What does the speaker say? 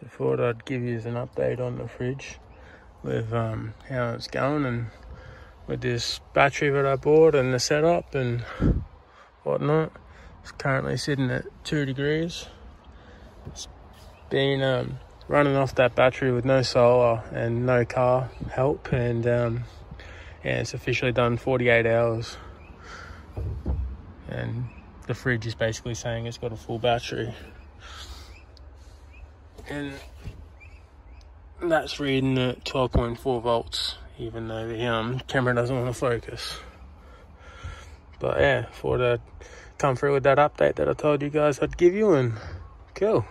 So thought I'd give you an update on the fridge with um, how it's going and with this battery that I bought and the setup and whatnot. It's currently sitting at two degrees. It's been um, running off that battery with no solar and no car help and um, yeah, it's officially done 48 hours. And the fridge is basically saying it's got a full battery. And that's reading at 12.4 volts, even though the um, camera doesn't want to focus. But yeah, thought I'd come through with that update that I told you guys I'd give you and cool.